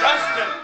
trust him.